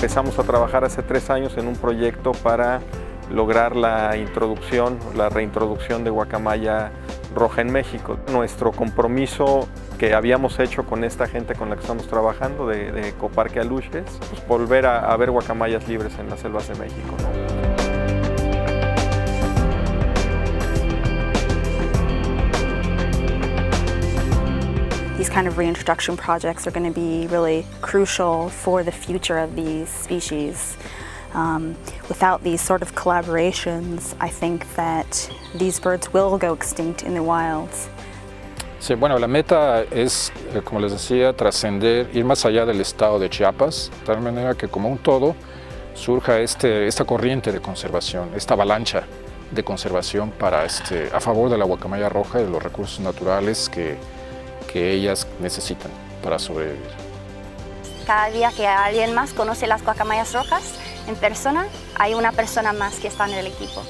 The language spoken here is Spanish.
empezamos a trabajar hace tres años en un proyecto para lograr la introducción, la reintroducción de guacamaya roja en México. Nuestro compromiso que habíamos hecho con esta gente con la que estamos trabajando, de, Coparque Aluches, pues volver a, ver guacamayas libres en las selvas de México. Kind of reintroduction projects are going to be really crucial for the future of these species. Um, without these sort of collaborations, I think that these birds will go extinct in the wild. Sí, bueno, la meta es, eh, como les decía, trascender, ir más allá del estado de Chiapas, de tal manera que como un todo surja este, esta corriente de conservación, esta avalancha de conservación para este, a favor de la guacamaya roja y de los recursos naturales que, que ellas necesitan para sobrevivir. Cada día que alguien más conoce las guacamayas rojas en persona, hay una persona más que está en el equipo.